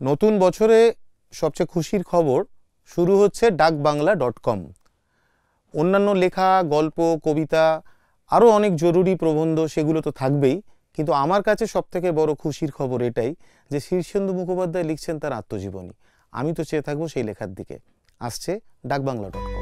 নতুন বছরে সবচেয়ে খুশির খবর শুরু হচ্ছে ডাকবাংলা ডট কম। অন্যান্য লেখা, গল্প, কবিতা, আরও অনেক জরুরি প্রবন্ধ সেগুলো তো থাকবেই, কিন্তু আমার কাছে সবথেকে বড় খুশির খবর এটাই যে শীর্ষেন্দু মুখোপাধ্যায় লিখছেন তার আত্মজীবনী। আমি তো চেয়ে থাকব সেই লেখার দিকে। আসছে ডাকবাংলা ডট